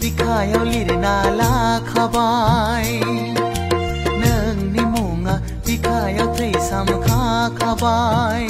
বিখায়লির নালা খাবাই নং নিমুঙা বিখায় থ্রৈ সামখা খাবাই